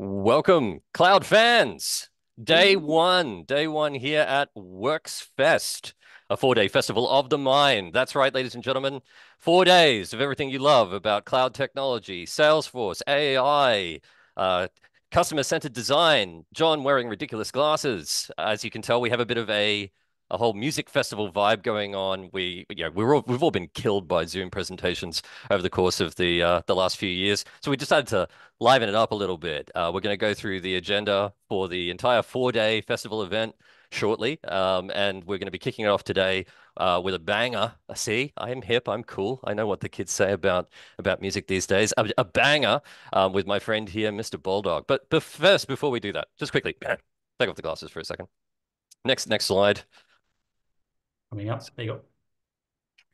Welcome, cloud fans. Day one, day one here at Werx Fest, a four day festival of the mind. That's right, ladies and gentlemen. Four days of everything you love about cloud technology, Salesforce, AI, uh, customer centered design, John wearing ridiculous glasses. As you can tell, we have a bit of a a whole music festival vibe going on. We, you know, we're all, we've all been killed by Zoom presentations over the course of the uh, the last few years. So we decided to liven it up a little bit. Uh, we're going to go through the agenda for the entire four day festival event shortly, um, and we're going to be kicking it off today uh, with a banger. See, I'm hip, I'm cool. I know what the kids say about about music these days. A, a banger um, with my friend here, Mr. Baldock. But, but first, before we do that, just quickly take off the glasses for a second. Next, next slide coming up. There you go.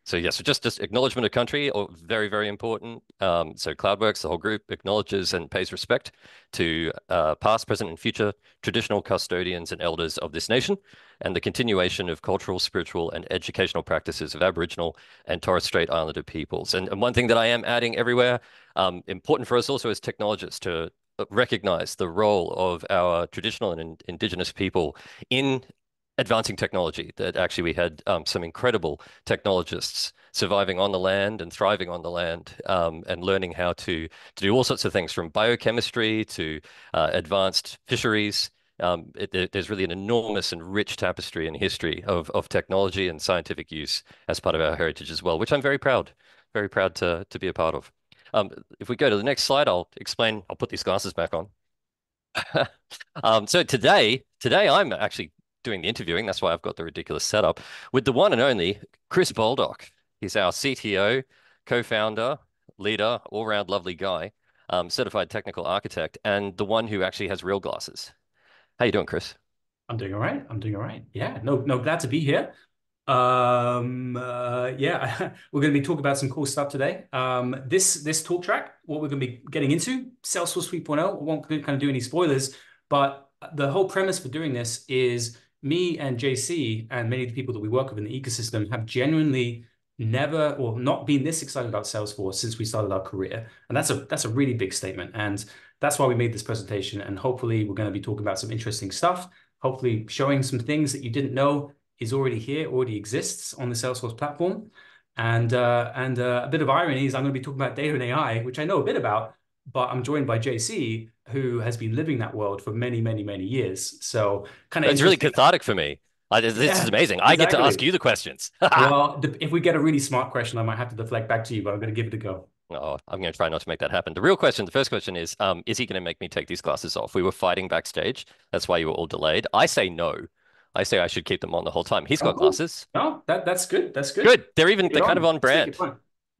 So yeah, so just just acknowledgement of country, or very very important. Um, so Cloudwerx, the whole group acknowledges and pays respect to uh, past, present, and future traditional custodians and elders of this nation, and the continuation of cultural, spiritual, and educational practices of Aboriginal and Torres Strait Islander peoples. And, and one thing that I am adding everywhere, um, important for us also as technologists to recognize the role of our traditional and in, indigenous people in advancing technology that actually we had um, some incredible technologists surviving on the land and thriving on the land um, and learning how to, to do all sorts of things from biochemistry to uh, advanced fisheries. Um, it, there's really an enormous and rich tapestry and history of, of technology and scientific use as part of our heritage as well, which I'm very proud, very proud to, to be a part of. Um, if we go to the next slide, I'll explain, I'll put these glasses back on. um, so today, today I'm actually doing the interviewing. That's why I've got the ridiculous setup with the one and only Chris Baldock. He's our CTO, co-founder, leader, all-round lovely guy, um, certified technical architect, and the one who actually has real glasses. How you doing, Chris? I'm doing all right. I'm doing all right. Yeah, no, no, glad to be here. Um, uh, yeah, we're going to be talking about some cool stuff today. Um, this this talk track, what we're going to be getting into, Salesforce 3.0. I won't kind of do any spoilers, but the whole premise for doing this is me and JC and many of the people that we work with in the ecosystem have genuinely never or not been this excited about Salesforce since we started our career. And that's a that's a really big statement. And that's why we made this presentation. And hopefully we're going to be talking about some interesting stuff, hopefully showing some things that you didn't know is already here, already exists on the Salesforce platform. And uh, and uh, a bit of irony is I'm going to be talking about data and AI, which I know a bit about, but I'm joined by JC, who has been living that world for many, many, many years. So kind of it's really cathartic for me. I, this yeah, is amazing. I get to ask you the questions. well, if we get a really smart question, I might have to deflect back to you, but I'm going to give it a go. Oh, I'm going to try not to make that happen. The real question, the first question is, um, is he going to make me take these glasses off? We were fighting backstage. That's why you were all delayed. I say no. I say I should keep them on the whole time. He's got oh, glasses. No, that, that's good. That's good. Good. They're even, they're on. kind of on brand.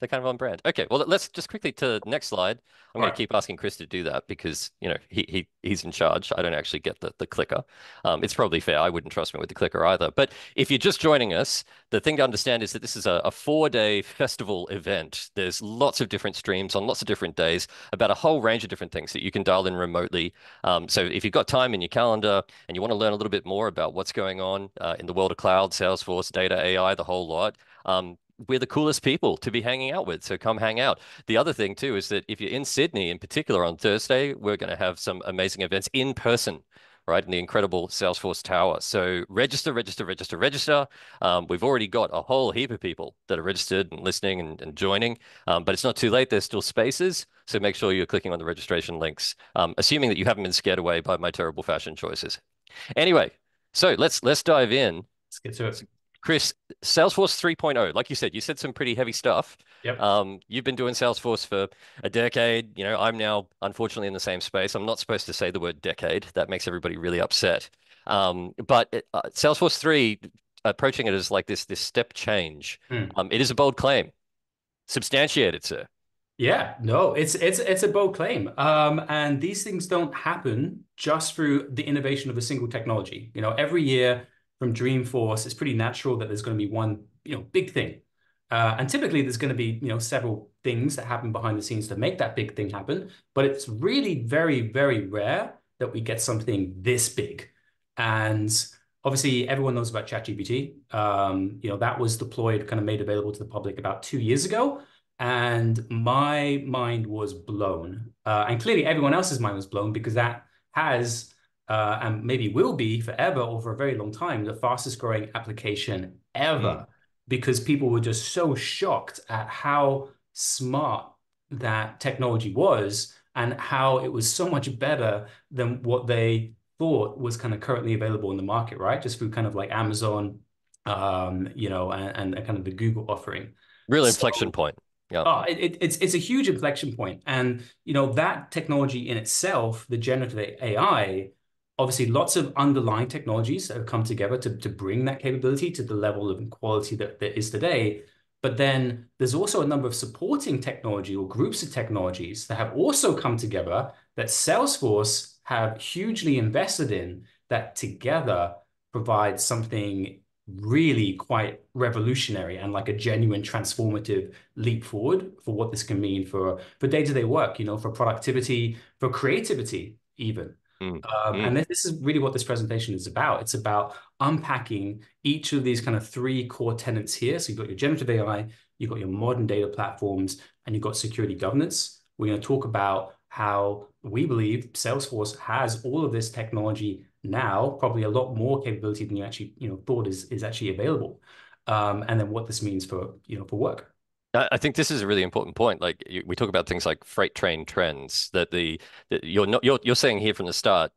They're kind of on brand. Okay, well, let's just quickly to the next slide. I'm going to keep asking Chris to do that because you know he he he's in charge. I don't actually get the the clicker. Um, it's probably fair. I wouldn't trust me with the clicker either. But if you're just joining us, the thing to understand is that this is a, a four day festival event. There's lots of different streams on lots of different days about a whole range of different things that you can dial in remotely. Um, so if you've got time in your calendar and you want to learn a little bit more about what's going on uh, in the world of cloud, Salesforce, data, AI, the whole lot. Um, we're the coolest people to be hanging out with. So come hang out. The other thing too is that if you're in Sydney in particular on Thursday, we're going to have some amazing events in person. Right in the incredible Salesforce Tower. So register, register, register, register. Um, we've already got a whole heap of people that are registered and listening and, and joining, um, but it's not too late. There's still spaces. So make sure you're clicking on the registration links, um, assuming that you haven't been scared away by my terrible fashion choices. Anyway, so let's let's dive in. Let's get to it. Chris, Salesforce 3.0, like you said, you said some pretty heavy stuff. Yep. Um, you've been doing Salesforce for a decade. You know, I'm now unfortunately in the same space. I'm not supposed to say the word decade. That makes everybody really upset. Um, but it, uh, Salesforce 3, approaching it as like this this step change. Hmm. Um, it is a bold claim. Substantiated, sir. Yeah, no, it's it's it's a bold claim. Um, and these things don't happen just through the innovation of a single technology. You know, every year from Dreamforce, it's pretty natural that there's going to be one, you know, big thing. Uh, and typically there's going to be, you know, several things that happen behind the scenes to make that big thing happen. But it's really very, very rare that we get something this big. And obviously everyone knows about ChatGPT. Um, you know, that was deployed, kind of made available to the public about two years ago. and my mind was blown. Uh, and clearly everyone else's mind was blown because that has uh, and maybe will be forever or for a very long time the fastest growing application ever mm. because people were just so shocked at how smart that technology was and how it was so much better than what they thought was kind of currently available in the market, right? Just through kind of like Amazon, um, you know, and, and kind of the Google offering. Real inflection so, point. Yeah. Oh, it, it's it's a huge inflection point, and you know that technology in itself, the generative AI, obviously lots of underlying technologies that have come together to to bring that capability to the level of quality that that is today. But then there's also a number of supporting technology or groups of technologies that have also come together that Salesforce have hugely invested in that together provide something really quite revolutionary and like a genuine transformative leap forward for what this can mean for for day-to-day work you know for productivity for creativity even mm. Um, mm. and this is really what this presentation is about it's about unpacking each of these kind of three core tenets here so you've got your generative ai you've got your modern data platforms and you've got security governance we're going to talk about how we believe salesforce has all of this technology now probably a lot more capability than you actually you know thought is is actually available um, and then what this means for you know for work I think this is a really important point. Like we talk about things like freight train trends. That the that you're not you're you're saying here from the start,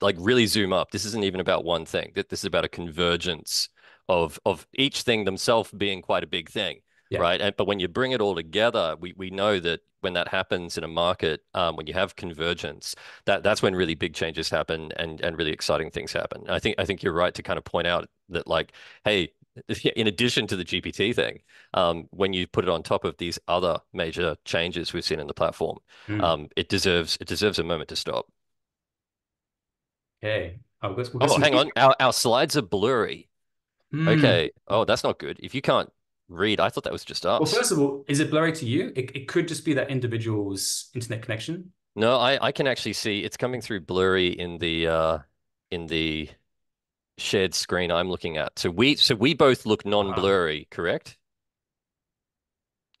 like really zoom up. This isn't even about one thing. That this is about a convergence of of each thing themselves being quite a big thing yeah. right? And, but when you bring it all together, we we know that when that happens in a market, um, when you have convergence, that that's when really big changes happen and and really exciting things happen. And I think I think you're right to kind of point out that like, hey, in addition to the GPT thing, um, when you put it on top of these other major changes we've seen in the platform, mm. um, it deserves it deserves a moment to stop. Okay. Oh, oh hang on. Our our slides are blurry. Mm. Okay. Oh, that's not good. If you can't read. I thought that was just us. Well, first of all, is it blurry to you? It, it could just be that individual's internet connection. No, I, I can actually see it's coming through blurry in the uh in the shared screen I'm looking at. So we so we both look non-blurry, correct?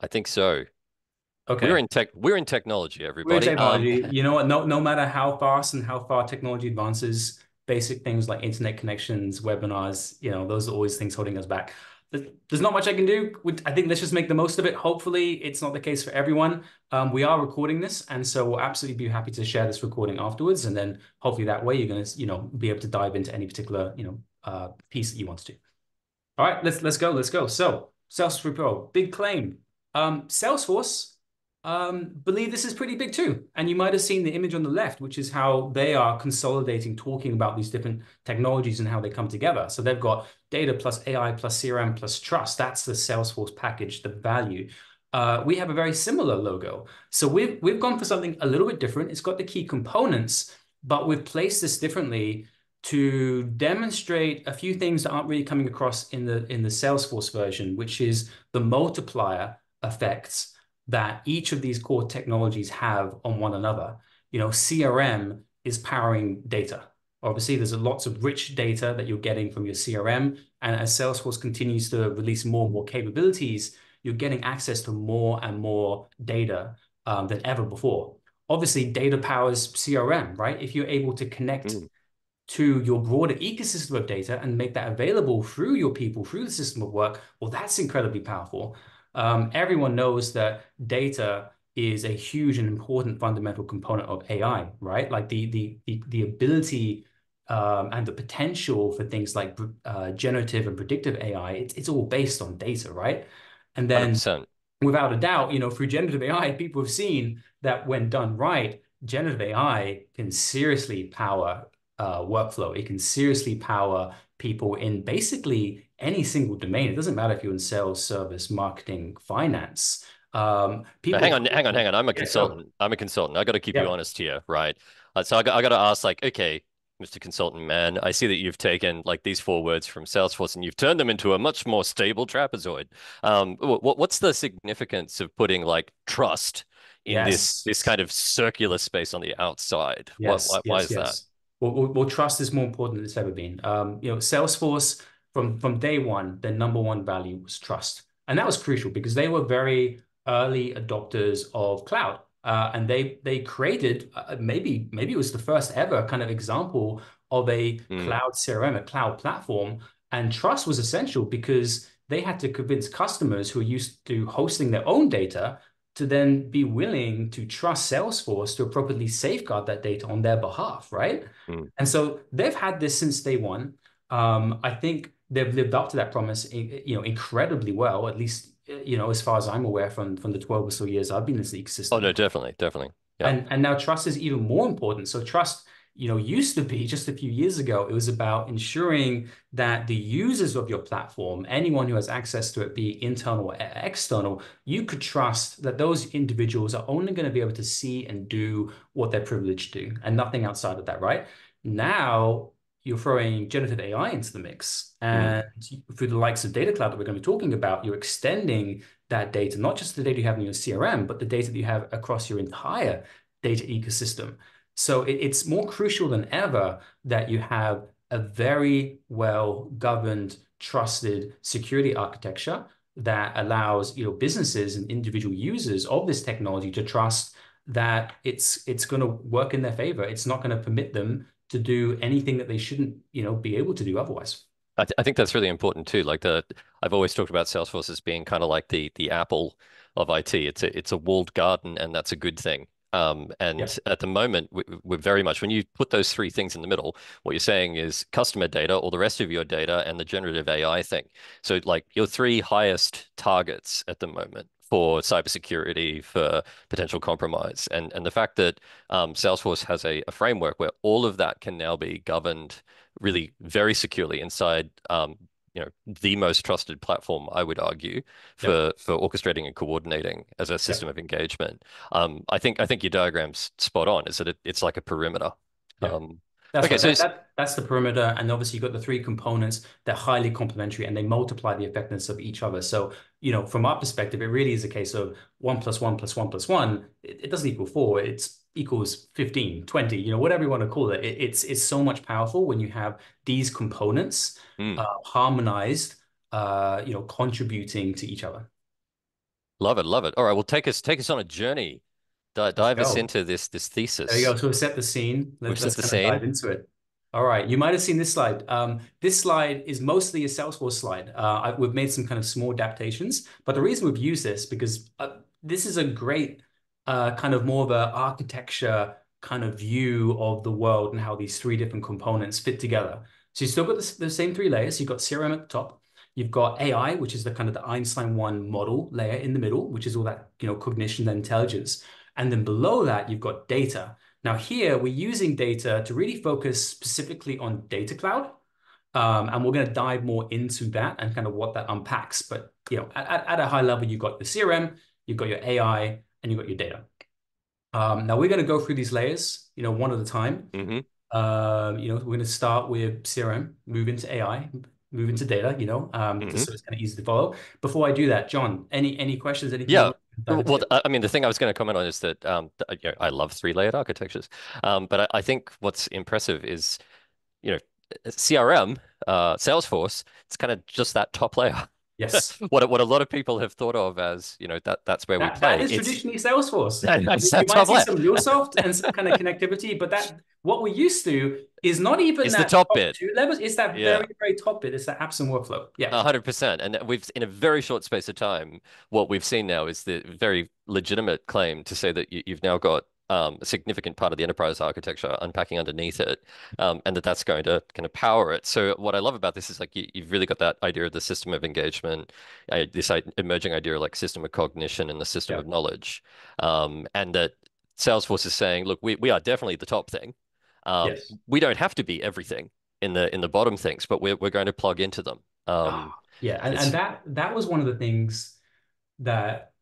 I think so. Okay. We're in tech we're in technology, everybody. We're technology. Um, you know what? No no matter how fast and how far technology advances, basic things like internet connections, webinars, you know, those are always things holding us back there's not much I can do. I think let's just make the most of it. Hopefully, it's not the case for everyone. Um, we are recording this, and so we'll absolutely be happy to share this recording afterwards. And then hopefully that way you're going to, you know, be able to dive into any particular, you know, uh, piece that you want to. do. All right, let's let's go. Let's go. So Salesforce Pro, big claim. Um, Salesforce um, believe this is pretty big too. And you might have seen the image on the left, which is how they are consolidating, talking about these different technologies and how they come together. So they've got data plus AI plus CRM plus trust. That's the Salesforce package, the value. Uh, we have a very similar logo. So we've, we've gone for something a little bit different. It's got the key components, but we've placed this differently to demonstrate a few things that aren't really coming across in the in the Salesforce version, which is the multiplier effects that each of these core technologies have on one another. You know, CRM is powering data. Obviously, there's lots of rich data that you're getting from your CRM. And as Salesforce continues to release more and more capabilities, you're getting access to more and more data um, than ever before. Obviously, data powers CRM, right? If you're able to connect mm. to your broader ecosystem of data and make that available through your people, through the system of work, well, that's incredibly powerful um, everyone knows that data is a huge and important fundamental component of AI, right? Like the the the, the ability um, and the potential for things like uh, generative and predictive AI, it's it's all based on data, right? And then 100%. without a doubt, you know, through generative AI, people have seen that when done right, generative AI can seriously power uh, workflow. It can seriously power people in basically any single domain. It doesn't matter if you're in sales, service, marketing, finance. Um, people. hang on, hang on, hang on. I'm a consultant. I'm a consultant. I got to keep yeah. you honest here, right? Uh, so I got, I got to ask, like, okay, Mr. Consultant Man, I see that you've taken like these four words from Salesforce and you've turned them into a much more stable trapezoid. Um, what, what's the significance of putting like trust in yes. this this kind of circular space on the outside? Yes, why, why yes, is yes. that? Well, well, trust is more important than it's ever been. Um, you know, Salesforce from from day one, their number one value was trust, and that was crucial because they were very early adopters of cloud. Uh, and they they created uh, maybe maybe it was the first ever kind of example of a mm. cloud CRM, a cloud platform. And trust was essential because they had to convince customers who are used to hosting their own data to then be willing to trust Salesforce to appropriately safeguard that data on their behalf, right? Mm. And so they've had this since day one. Um, I think they've lived up to that promise, you know, incredibly well. At least, you know, as far as I'm aware, from from the twelve or so years I've been in this ecosystem. Oh no, definitely, definitely. Yeah. And and now trust is even more important. So trust you know, used to be just a few years ago, it was about ensuring that the users of your platform, anyone who has access to it, be internal or external, you could trust that those individuals are only going to be able to see and do what they're privileged to and nothing outside of that, right? Now, you're throwing generative AI into the mix. Mm. And mm. through the likes of Data Cloud that we're going to be talking about, you're extending that data, not just the data you have in your CRM, but the data that you have across your entire data ecosystem. So it, it's more crucial than ever that you have a very well governed, trusted security architecture that allows you know businesses and individual users of this technology to trust that it's it's going to work in their favor. It's not going to permit them to do anything that they shouldn't you know be able to do otherwise. I, th I think that's really important too. Like the I've always talked about Salesforce as being kind of like the the Apple of IT. It's a it's a walled garden, and that's a good thing. Um, and at the moment, we, are very much when you put those three things in the middle, what you're saying is customer data, or the rest of your data, and the generative AI thing. So, like your three highest targets at the moment for cybersecurity, for potential compromise, and and the fact that um, Salesforce has a, a, framework where all of that can now be governed really very securely inside um, you know the most trusted platform i would argue for yep. for orchestrating and coordinating as a system yep. of engagement um, i think i think your diagram's spot on is that it, it's like a perimeter yep. um, that's okay, right. so that, that, that's the perimeter, and obviously you've got the three components. They're highly complementary, and they multiply the effectiveness of each other. So, you know, from our perspective, it really is a case of one plus one plus one plus one. It, it doesn't equal four. It's equals 15, 20, you know, whatever you want to call it. it it's it's so much powerful when you have these components mm. uh, harmonized, uh, you know, contributing to each other. Love it, love it. All right, well, take us take us on a journey. D- dive us into this this thesis. There you go. So we've set the scene. Let's, let's the scene. dive into it. All right, you might have seen this slide. Um, this slide is mostly a Salesforce slide. Uh, I, we've made some kind of small adaptations, but the reason we've used this because uh, this is a great kind of more of an architecture kind of view of the world and how these three different components fit together. So you've still got the, the same three layers. You've got CRM at the top. You've got AI, which is the kind of the Einstein 1 model layer in the middle, which is all that, you know, cognition and intelligence. And then below that, you've got data. Now here, we're using data to really focus specifically on Data Cloud. Um, and we're going to dive more into that and kind of what that unpacks. But, you know, at, at a high level, you've got the CRM, you've got your AI, and you've got your data. Um, now we're going to go through these layers, you know, one at a time. Mm-hmm. Uh, you know, we're going to start with CRM, move into AI, move into data. You know, um, mm-hmm. so it's kind of easy to follow. Before I do that, John, any any questions? Anything yeah. Well, I mean, the thing I was going to comment on is that um, you know, I love three-layered architectures, um, but I, I, think what's impressive is, you know, CRM, uh, Salesforce, it's kind of just that top layer. Yes. what what a lot of people have thought of as you know that that's where that, we play. That is it's, traditionally Salesforce. That, that's, you, might see some MuleSoft and some kind of connectivity, but that what we're used to is not even it's that the top, top bit. Two levels. It's that yeah. very very top bit. It's that apps and workflow. Yeah. hundred percent. And we've in a very short space of time, what we've seen now is the very legitimate claim to say that you, you've now got um, a significant part of the enterprise architecture unpacking underneath it, um, and that that's going to kind of power it. So what I love about this is like you, have really got that idea of the system of engagement, uh, this emerging idea of like system of cognition and the system yeah. of knowledge, um, and that Salesforce is saying, look, we we are definitely the top thing. Um, yes. We don't have to be everything in the in the bottom things, but we're we're going to plug into them. Um, yeah, and, and that that was one of the things that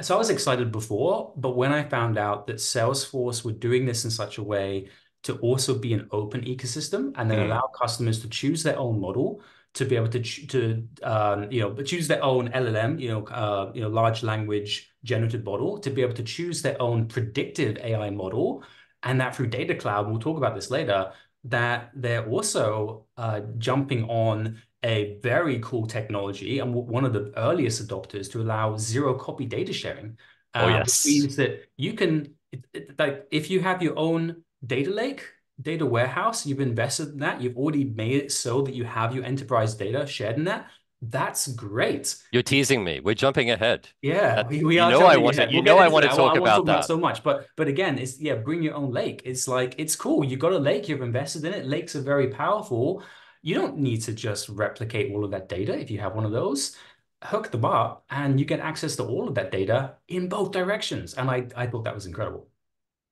so I was excited before, but when I found out that Salesforce were doing this in such a way to also be an open ecosystem and then mm. allow customers to choose their own model to be able to to um, you know choose their own LLM, you know, uh, you know, large language generative model to be able to choose their own predictive AI model, and that through Data Cloud, we'll talk about this later, that they're also uh, jumping on a very cool technology and one of the earliest adopters to allow zero copy data sharing. Oh, Uh, yes. which means that you can, it, it, like, if you have your own data lake, data warehouse, you've invested in that, you've already made it so that you have your enterprise data shared in that. That's great. You're teasing me. We're jumping ahead. Yeah, we, we you know I want to- you know I want to that. talk I won't about that. so much, but but again, it's yeah, bring your own lake. It's like it's cool. You've got a lake, you've invested in it. Lakes are very powerful. You don't need to just replicate all of that data if you have one of those. Hook them up, and you get access to all of that data in both directions. And I I thought that was incredible.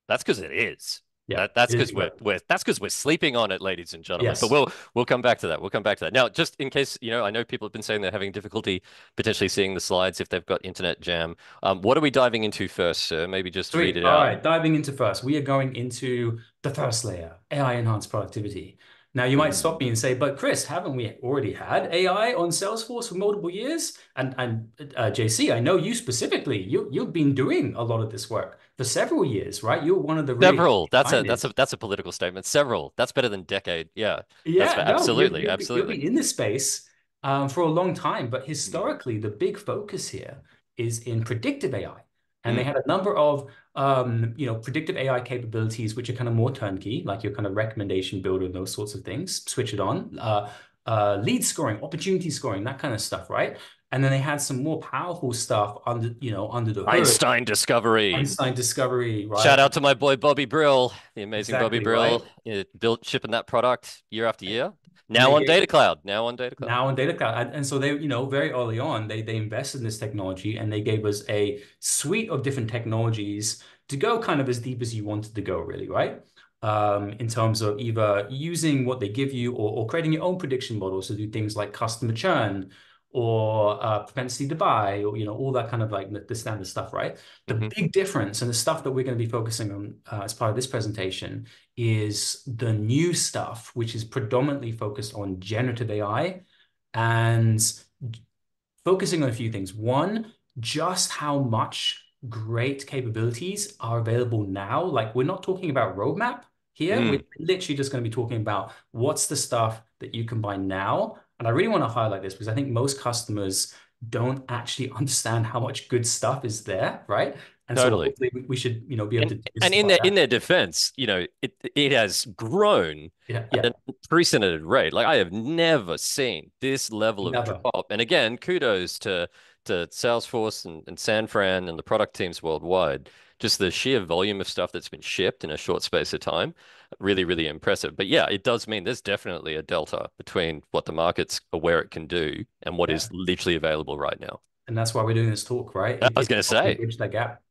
That's because it is. Yeah, That, that's because we're, we're that's because we're sleeping on it, ladies and gentlemen. Yes. But we'll we'll come back to that. We'll come back to that. Now, just in case, you know, I know people have been saying they're having difficulty potentially seeing the slides if they've got internet jam. Um, what are we diving into first, sir? Maybe just read it All out. right, diving into first, we are going into the first layer, AI enhanced productivity. Now, you might Hmm. stop me and say, but Chris, haven't we already had AI on Salesforce for multiple years? And and uh, JC, I know you specifically. You you've been doing a lot of this work for several years, right? You're one of the really Several. That's a that's a that's a political statement. Several. That's better than decade. Yeah. Yeah, fa- no, absolutely, you've, you've absolutely. been in this space um, for a long time, but Mm, historically, the big focus here is in predictive AI. And they mm, had a number of um, you know, predictive AI capabilities, which are kind of more turnkey, like your kind of recommendation builder and those sorts of things. Switch it on. Uh, uh, lead scoring, opportunity scoring, that kind of stuff, right? And then they had some more powerful stuff under, you know, under the hood. Einstein discovery. Einstein discovery, right? Shout out to my boy Bobby Brill, the amazing Bobby Brill, right? built shipping that product year after year. Now on Data Cloud. Now on Data Cloud. now on Data Cloud. And, so they, you know, very early on, they they invested in this technology and they gave us a suite of different technologies to go kind of as deep as you wanted to go, really, right? Um, in terms of either using what they give you or, or creating your own prediction models to do things like customer churn or uh, propensity to buy or you know all that kind of like the, the standard stuff, right? The Mhm. big difference and the stuff that we're going to be focusing on uh, as part of this presentation is the new stuff, which is predominantly focused on generative AI and focusing on a few things. One, just how much great capabilities are available now. Like we're not talking about roadmap here. Mm. We're literally just going to be talking about what's the stuff that you can buy now. And I really want to highlight this because I think most customers don't actually understand how much good stuff is there, right? And so Totally. hopefully we- should, you know, be able And, to and in their in their defense, you know, it it has grown Yeah, at yeah, an unprecedented rate. Like I have never seen this level of never. drop. And again, kudos to to Salesforce and, and San Fran and the product teams worldwide. Just the sheer volume of stuff that's been shipped in a short space of time, really, really impressive. But yeah, it does mean there's definitely a delta between what the market's aware it can do and what Yeah. is literally available right now. And that's why we're doing this talk, right? I was going to say, bridge that gap.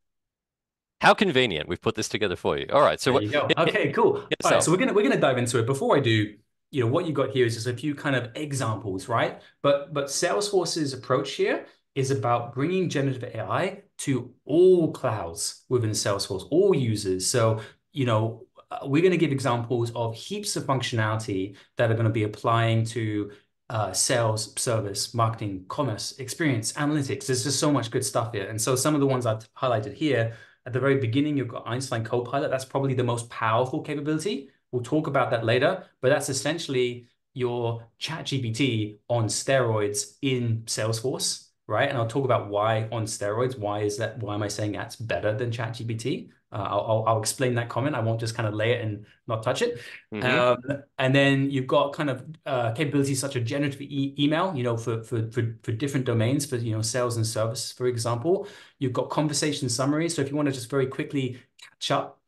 How convenient. We've put this together for you. All right. So what go. Okay, cool. All right, so we're gonna we're gonna dive into it. Before I do, you know, what you got here is just a few kind of examples, right? But but Salesforce's approach here is about bringing generative AI to all clouds within Salesforce, all users. So, you know, uh, we're going to give examples of heaps of functionality that are going to be applying to uh, sales, service, marketing, commerce, experience, analytics. There's just so much good stuff here. And so some of the ones I've highlighted here at the very beginning, you've got Einstein Copilot. That's probably the most powerful capability. We'll talk about that later, but that's essentially your ChatGPT on steroids in Salesforce, right? And I'll talk about why on steroids. Why is that? Why am I saying that's better than ChatGPT? Uh, I'll, I'll, I'll explain that comment. I won't just kind of lay it and not touch it. Mhm. Um, and then you've got kind of uh, capabilities such as generative e email, you know, for, for for for different domains, for you know, sales and service, for example. You've got conversation summaries. So if you want to just very quickly catch up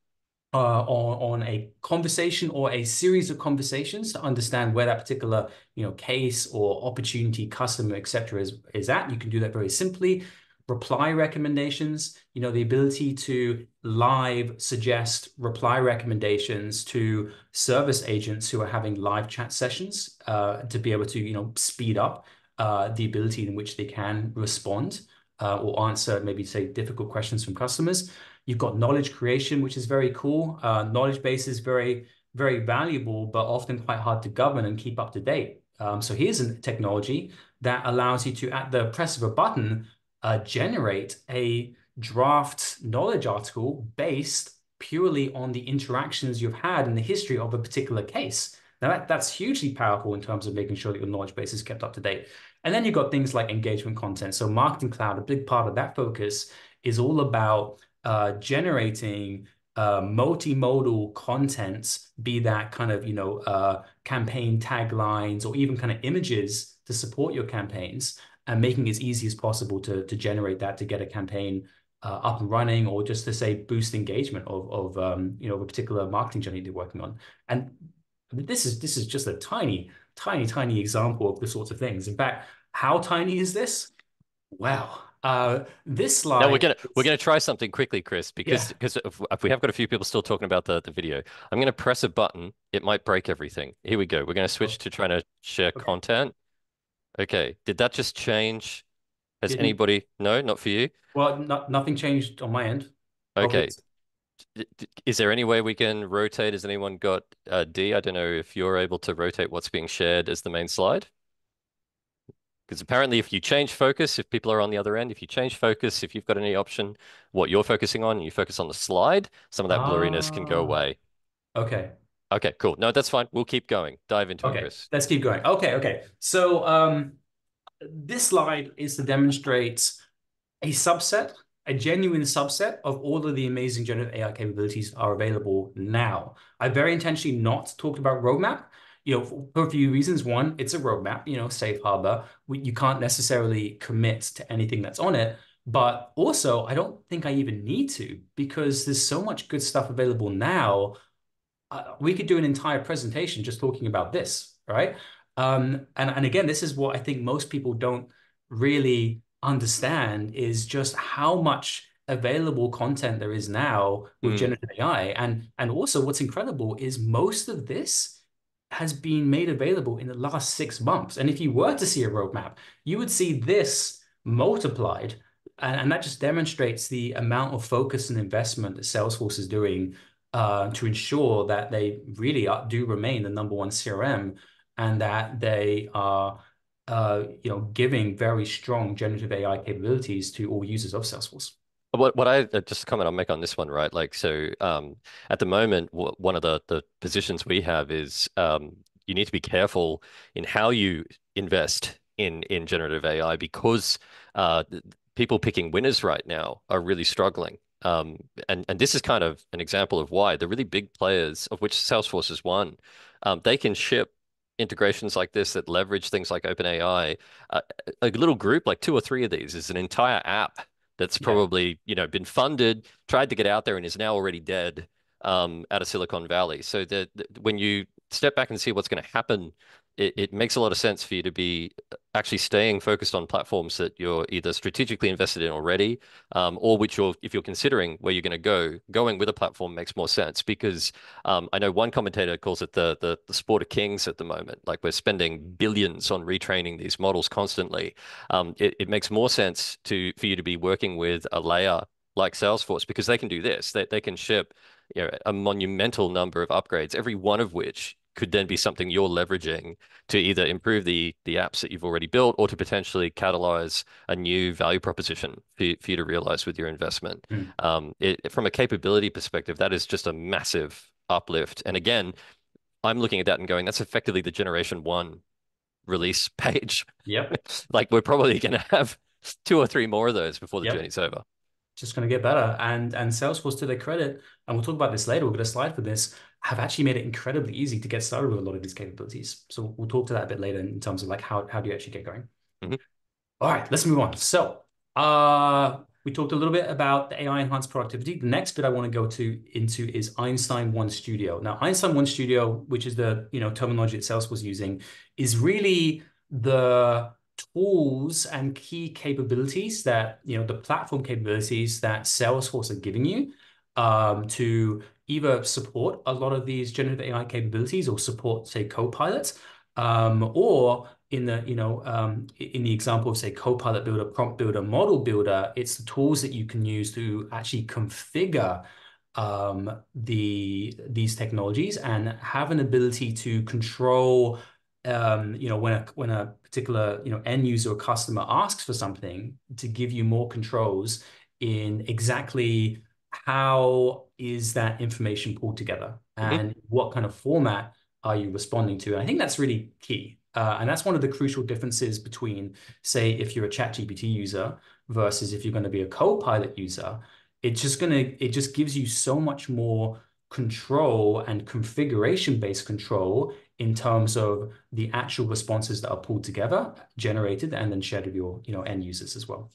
uh, on on a conversation or a series of conversations to understand where that particular you know case or opportunity, customer, etc. is is at, you can do that very simply. Reply recommendations, you know, the ability to live suggest reply recommendations to service agents who are having live chat sessions uh, to be able to, you know, speed up uh, the ability in which they can respond uh, or answer maybe say difficult questions from customers. You've got knowledge creation, which is very cool. Uh, knowledge base is very, very valuable, but often quite hard to govern and keep up to date. Um, so here's a technology that allows you to, at the press of a button, uh, generate a draft knowledge article based purely on the interactions you've had in the history of a particular case. Now that, that's hugely powerful in terms of making sure that your knowledge base is kept up to date. And then you've got things like engagement content. So Marketing Cloud, a big part of that focus is all about uh, generating uh, multimodal content, be that kind of, you know, uh, campaign taglines or even kind of images to support your campaigns and making it as easy as possible to, to generate that to get a campaign uh, up and running or just to say boost engagement of, of um, you know, a particular marketing journey they're working on. And this is this is just a tiny, tiny, tiny example of the sorts of things. In fact, how tiny is this? Wow. Uh, this slide. Now we're gonna we're gonna try something quickly, Chris, because because yeah. if, if, we have got a few people still talking about the the video, I'm gonna press a button. It might break everything. Here we go. We're gonna switch oh. to trying to share okay. content. Okay. Did that just change? Has Didn't... anybody? No, not for you. Well, not nothing changed on my end. Okay. Is there any way we can rotate? Has anyone got uh, D? I don't know if you're able to rotate what's being shared as the main slide. Because apparently if you change focus, if people are on the other end, if you change focus, if you've got any option, what you're focusing on, and you focus on the slide, some of that blurriness can go ah. away. Okay. Okay, cool. No, that's fine. We'll keep going. Dive into okay. it, Chris. Let's keep going. Okay, okay. So um, this slide is to demonstrate a subset, a genuine subset of all of the amazing generative AI capabilities are available now. I very intentionally not talked about roadmap you know, for, a few reasons. One, it's a roadmap, you know, safe harbor. We, you can't necessarily commit to anything that's on it. But also, I don't think I even need to because there's so much good stuff available now. Uh, we could do an entire presentation just talking about this, right? Um, and, and again, this is what I think most people don't really understand is just how much available content there is now with mm. generative AI. And, and also what's incredible is most of this has been made available in the last six months. And if you were to see a roadmap, you would see this multiplied. And, and that just demonstrates the amount of focus and investment that Salesforce is doing uh, to ensure that they really are, do remain the number one CRM and that they are uh, you know, giving very strong generative AI capabilities to all users of Salesforce. What what I uh, just comment I'll make on this one, right? Like so, um, at the moment, one of the the positions we have is um, you need to be careful in how you invest in in generative AI because uh, people picking winners right now are really struggling. Um, and and this is kind of an example of why the really big players, of which Salesforce is one, um, they can ship integrations like this that leverage things like OpenAI. Uh, a little group, like two or three of these, is an entire app that's probably yeah. you know been funded, tried to get out there, and is now already dead um, out of Silicon Valley. So that when you step back and see what's going to happen it, it makes a lot of sense for you to be uh, actually staying focused on platforms that you're either strategically invested in already, um, or which you're, if you're considering where you're going to go, going with a platform makes more sense because um, I know one commentator calls it the, the the sport of kings at the moment. Like we're spending billions on retraining these models constantly. Um, it, it makes more sense to for you to be working with a layer like Salesforce because they can do this. They they can ship you know, a monumental number of upgrades, every one of which could then be something you're leveraging to either improve the the apps that you've already built or to potentially catalyze a new value proposition for you, for you to realize with your investment. Mm. Um, it, from a capability perspective, that is just a massive uplift. And again, I'm looking at that and going, that's effectively the generation one release page. Yep. like we're probably going to have two or three more of those before the yep. journey's over just going to get better. And and Salesforce, to their credit, and we'll talk about this later. We've got a slide for this. Have actually made it incredibly easy to get started with a lot of these capabilities. So we'll talk to that a bit later in terms of like how how do you actually get going. Mm-hmm. All right, let's move on. So uh, we talked a little bit about the AI enhanced productivity. The next bit I want to go to into is Einstein One Studio. Now, Einstein One Studio, which is the you know terminology that Salesforce using, is really the tools and key capabilities that, you know, the platform capabilities that Salesforce are giving you um, to either support a lot of these generative AI capabilities or support, say, Copilot, um, or in the, you know, um, in the example of, say, Copilot Builder, Prompt Builder, Model Builder, it's the tools that you can use to actually configure um, the these technologies and have an ability to control um, you know, when a, when a particular, you know, end user or customer asks for something to give you more controls in exactly how is that information pulled together Mhm. and what kind of format are you responding to? And I think that's really key. Uh, and that's one of the crucial differences between, say, if you're a ChatGPT user versus if you're going to be a Copilot user. It's just going to, it just gives you so much more control and configuration-based control in terms of the actual responses that are pulled together, generated, and then shared with your, you know, end users as well.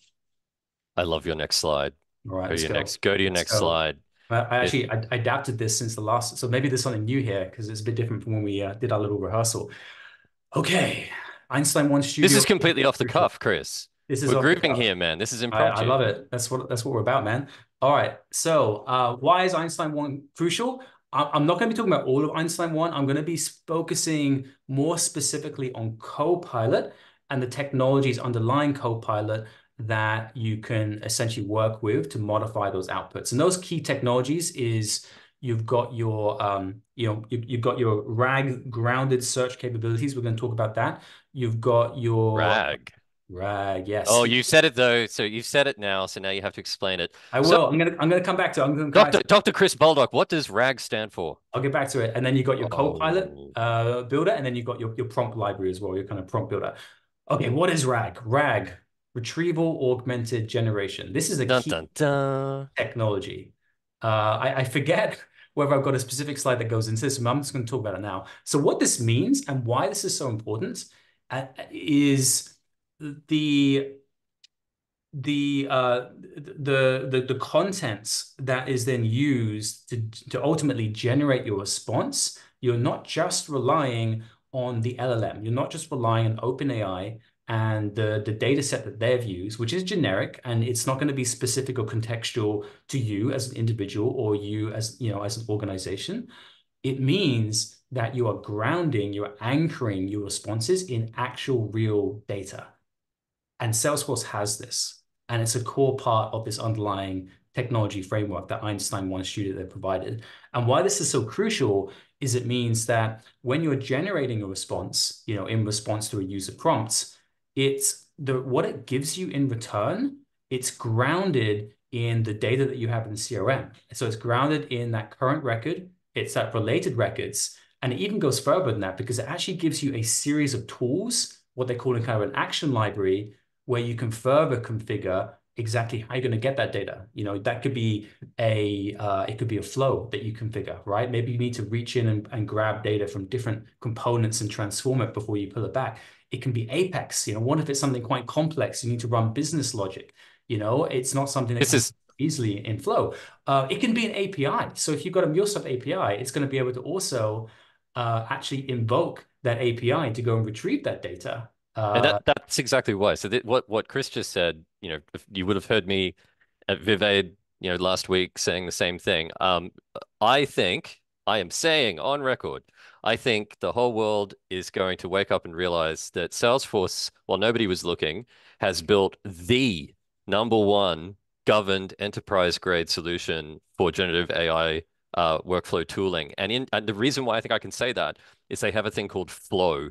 I love your next slide. All right, Go to your go. next. Go to your next slide. I, I actually I, I adapted this since the last, so maybe there's something new here because it's a bit different from when we uh, did our little rehearsal. Okay, Einstein One Studio. This is completely off the cuff, Chris. This is We're grooving here, man. This is I, impromptu. I love it. That's what that's what we're about, man. All right. So, uh, why is Einstein one crucial? I- I'm not going to be talking about all of Einstein one. I'm going to be focusing more specifically on Copilot and the technologies underlying Copilot that you can essentially work with to modify those outputs. And those key technologies is you've got your um, you know you, you've got your RAG grounded search capabilities. We're going to talk about that. You've got your Rag. RAG, yes. Oh, you said it though. So you've said it now. So now you have to explain it. I will. So- I'm gonna I'm gonna come back to it. I'm gonna Dr. Dr. Chris Baldock, what does RAG stand for? I'll get back to it. And then you've got your Copilot Oh. uh, builder, and then you've got your, your prompt library as well, your kind of prompt builder. Okay, what is RAG? RAG, Retrieval Augmented Generation. This is a Dun key dun dun. technology. Uh, I, I forget whether I've got a specific slide that goes into this, but I'm just going to talk about it now. So what this means and why this is so important uh, is the the uh the the the contents that is then used to to ultimately generate your response you're not just relying on the LLM you're not just relying on OpenAI and the the data set that they've used which is generic and it's not going to be specific or contextual to you as an individual or you as you know as an organization it means that you are grounding you're anchoring your responses in actual real data and Salesforce has this, and it's a core part of this underlying technology framework that Einstein One Studio they provided. And why this is so crucial is it means that when you're generating a response, you know, in response to a user prompt, it's the what it gives you in return, it's grounded in the data that you have in CRM. So it's grounded in that current record, it's that related records, and it even goes further than that because it actually gives you a series of tools, what they call a kind of an action library, where you can further configure exactly how you're going to get that data. You know, that could be a uh, it could be a flow that you configure, right? Maybe you need to reach in and, and grab data from different components and transform it before you pull it back. It can be Apex. You know, what if it's something quite complex? You need to run business logic. You know, it's not something that This is easily in Flow. Uh, it can be an API. So if you've got a MuleSoft API, it's going to be able to also uh, actually invoke that API to go and retrieve that data. Uh, And that that's exactly why. So that, what what Chris just said, you know, if you would have heard me at Vivade, you know, last week saying the same thing. Um, I think I am saying on record, I think the whole world is going to wake up and realize that Salesforce, while nobody was looking, has built the number one governed enterprise grade solution for generative AI uh, workflow tooling. And in and the reason why I think I can say that is they have a thing called Flow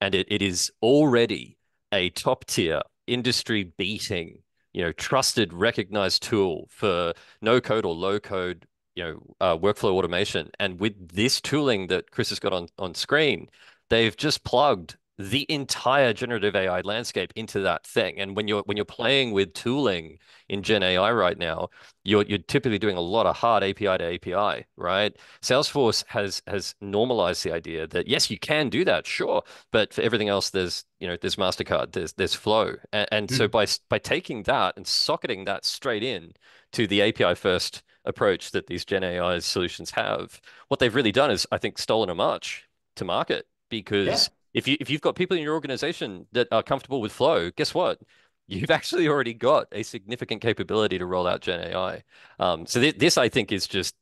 and it, it is already a top tier industry beating you know trusted recognized tool for no code or low code you know uh, workflow automation and with this tooling that chris has got on on screen they've just plugged the entire generative AI landscape into that thing. And when you're when you're playing with tooling in Gen AI right now, you're you're typically doing a lot of hard API to API, right? Salesforce has has normalized the idea that yes, you can do that, sure, but for everything else, there's you know there's Mastercard, there's there's Flow, and, and so by by taking that and socketing that straight in to the API first approach that these Gen AI solutions have, what they've really done is I think stolen a march to market because Yeah. if you if you've got people in your organization that are comfortable with Flow, guess what? You've actually already got a significant capability to roll out Gen AI. Um, so th this I think is just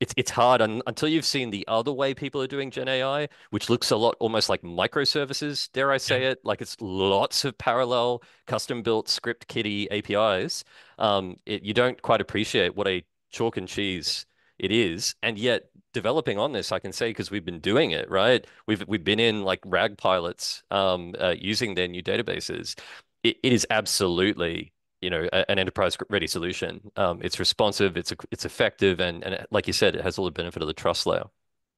it's it's hard un until you've seen the other way people are doing Gen AI, which looks a lot almost like microservices, dare I say it? Like it's lots of parallel custom built script kiddie APIs. Um, it, you don't quite appreciate what a chalk and cheese it is, and yet developing on this, I can say because we've been doing it, right? We've we've been in like RAG pilots um, uh, using their new databases. It, it is absolutely you know an enterprise ready solution. Um, it's responsive, it's it's effective, and and like you said, it has all the benefit of the trust layer.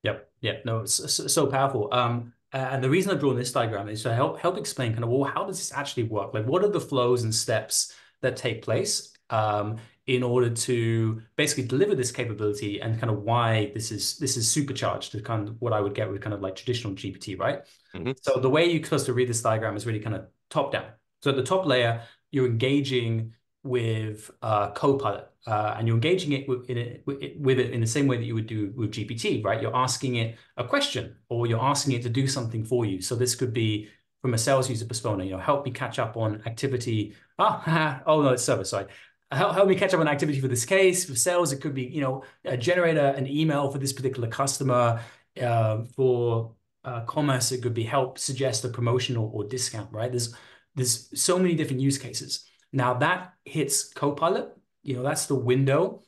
Yep. Yeah. No, it's so, so powerful. Um, and the reason I've drawn this diagram is to help help explain kind of well, how does this actually work? Like, what are the flows and steps that take place um, in order to basically deliver this capability, and kind of why this is this is supercharged to kind of what I would get with kind of like traditional GPT, right? Mm -hmm. So the way you're supposed to read this diagram is really kind of top down. So at the top layer, you're engaging with uh, Copilot, uh, and you're engaging it with, it with it in the same way that you would do with GPT, right? You're asking it a question, or you're asking it to do something for you. So this could be from a sales user persona, you know, help me catch up on activity. Ah, oh no, it's server side. Help, help me catch up on activity for this case. For sales, it could be, you know, generate a, an email for this particular customer. Uh, for uh, commerce, it could be help suggest a promotion or, or discount, right? There's there's so many different use cases. Now that hits Copilot, you know, that's the window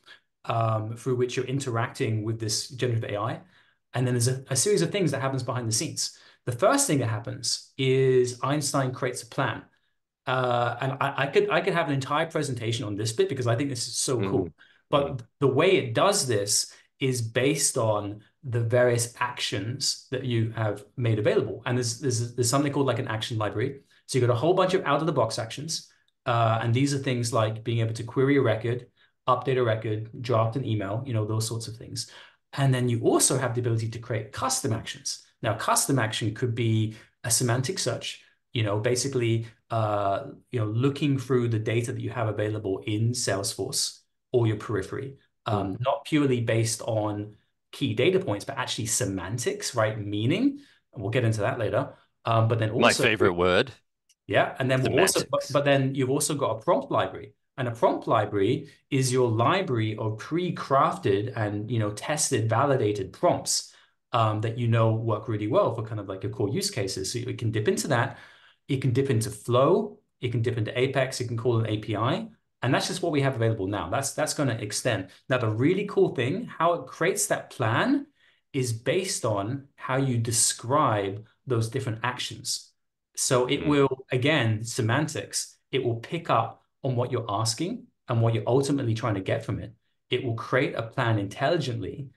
um, through which you're interacting with this generative AI. And then there's a, a series of things that happens behind the scenes. The first thing that happens is Einstein creates a plan. Uh, and I, I, could I could have an entire presentation on this bit because I think this is so mm. cool. But mm. the way it does this is based on the various actions that you have made available. And there's, there's, there's something called like an action library. So you've got a whole bunch of out of the box actions. Uh, and these are things like being able to query a record, update a record, draft an email, you know, those sorts of things. And then you also have the ability to create custom actions. Now, custom action could be a semantic search, you know, basically, uh, you know, looking through the data that you have available in Salesforce or your periphery, um, mm. not purely based on key data points, but actually semantics, right? Meaning, and we'll get into that later. Um, but then also my favorite word. Yeah, and then we'll also, but, but then you've also got a prompt library, and a prompt library is your library of pre-crafted and you know tested, validated prompts um, that you know work really well for kind of like your core use cases. So you can dip into that. You can dip into Flow. It can dip into Apex. It can call an API. And that's just what we have available now. That's that's going to extend. Now, the really cool thing, how it creates that plan is based on how you describe those different actions. So it mm. will, again, semantics, it will pick up on what you're asking and what you're ultimately trying to get from it. It will create a plan intelligently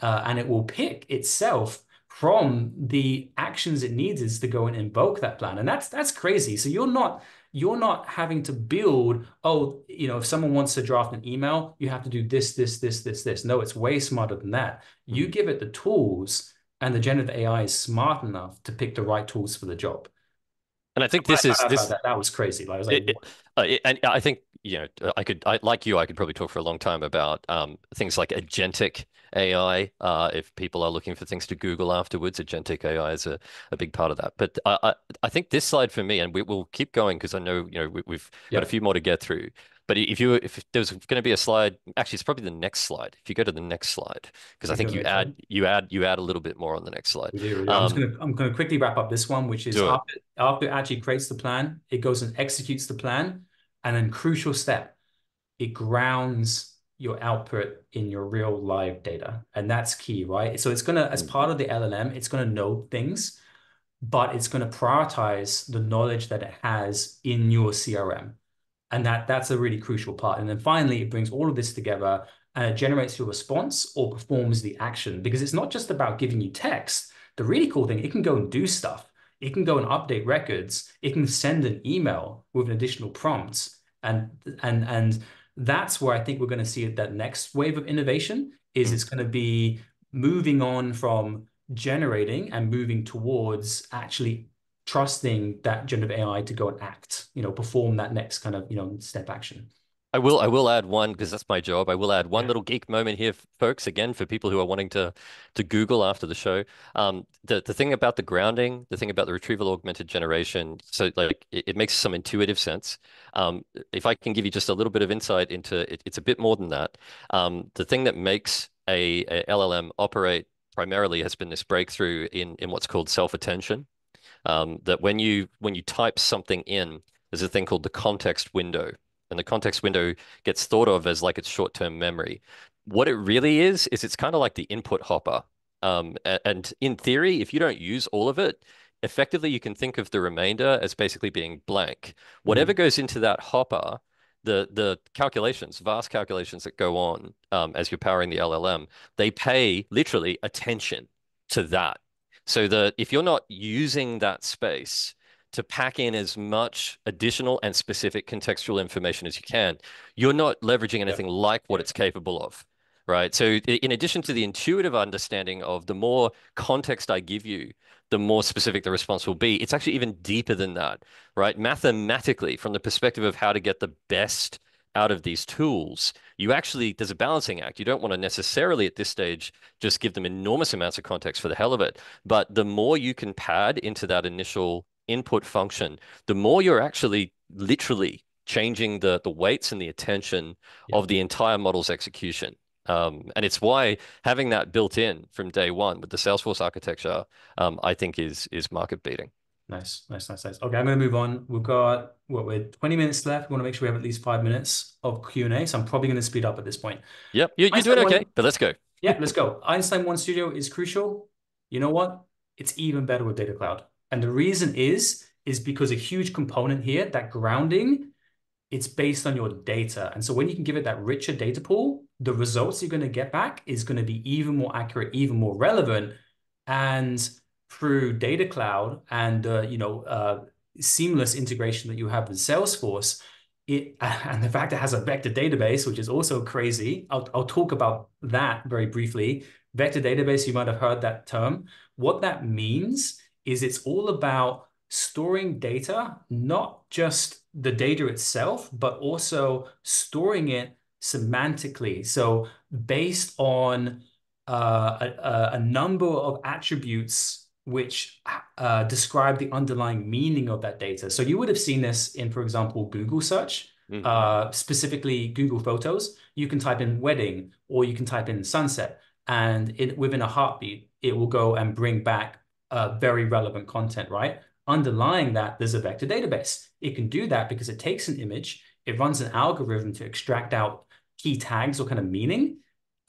uh, and it will pick itself from the actions it needs is to go and invoke that plan. And that's that's crazy. So you're not you're not having to build, oh, you know, if someone wants to draft an email, you have to do this, this, this, this, this. No, it's way smarter than that. You mm. give it the tools, and the generative AI is smart enough to pick the right tools for the job. And I think this is this that, that was crazy. Like, I was like, it, uh, it, and I think you know I could I like you I could probably talk for a long time about um, things like agentic AI. Uh, if people are looking for things to Google afterwards, agentic AI is a, a big part of that. But I, I, I think this slide for me, and we will keep going because I know you know we, have yep. got a few more to get through. But if you if there's going to be a slide, actually, it's probably the next slide. If you go to the next slide, because I think you add slide. you add you add a little bit more on the next slide. Um, I'm just gonna I'm gonna quickly wrap up this one, which is after, after it actually creates the plan, it goes and executes the plan, and then crucial step, it grounds your output in your real live data, and that's key, right? So it's gonna as mm. part of the LLM, it's gonna know things, but it's gonna prioritize the knowledge that it has in your CRM and that that's a really crucial part. And then finally, it brings all of this together and it generates your response or performs the action because it's not just about giving you text. The really cool thing, it can go and do stuff. It can go and update records. It can send an email with an additional prompt. And and and that's where I think we're going to see that next wave of innovation is mm. it's going to be moving on from generating and moving towards actually trusting that generative AI to go and act, you know, perform that next kind of, you know, step action. I will I will add one because that's my job. I will add one yeah. little geek moment here, folks. Again, for people who are wanting to to Google after the show, um, the the thing about the grounding, the thing about the retrieval augmented generation, so like it, it makes some intuitive sense. Um, if I can give you just a little bit of insight into it, it's a bit more than that. Um, the thing that makes a, a LLM operate primarily has been this breakthrough in in what's called self attention um, that when you when you type something in, there's a thing called the context window, and the context window gets thought of as like its short-term memory. What it really is is it's kind of like the input hopper. Um, and in theory, if you don't use all of it, effectively you can think of the remainder as basically being blank. Whatever mm. goes into that hopper the the calculations, vast calculations that go on um, as you're powering the LLM, they pay literally attention to that. So that if you're not using that space to pack in as much additional and specific contextual information as you can, you're not leveraging anything yeah. like what it's capable of right? So in addition to the intuitive understanding of the more context I give you, the more specific the response will be. It's actually even deeper than that, right? Mathematically, from the perspective of how to get the best out of these tools, you actually, there's a balancing act. You don't want to necessarily at this stage just give them enormous amounts of context for the hell of it. But the more you can pad into that initial input function, the more you're actually literally changing the, the weights and the attention yeah. of the entire model's execution. Um, and it's why having that built in from day one with the Salesforce architecture, um, I think is is market beating. Nice, nice, nice, nice. Okay, I'm going to move on. We've got what we're 20 minutes left. We want to make sure we have at least five minutes of Q and A. So I'm probably going to speed up at this point. Yep, you, you're doing okay, one, but let's go. yeah, let's go. Einstein One Studio is crucial. You know what? It's even better with Data Cloud, and the reason is is because a huge component here, that grounding, it's based on your data. And so when you can give it that richer data pool, the results you're going to get back is going to be even more accurate, even more relevant. And through Data Cloud and uh, you know uh, seamless integration that you have with Salesforce, it and the fact it has a vector database, which is also crazy. I'll I'll talk about that very briefly. Vector database, you might have heard that term. What that means is it's all about storing data, not just the data itself, but also storing it semantically. So based on uh, a, a, number of attributes which uh, describe the underlying meaning of that data. So you would have seen this in, for example, Google search, mm-hmm. uh, specifically Google Photos. You can type in wedding or you can type in sunset, and it, within a heartbeat, it will go and bring back uh, very relevant content, right? Underlying that, there's a vector database. It can do that because it takes an image, it runs an algorithm to extract out key tags or kind of meaning,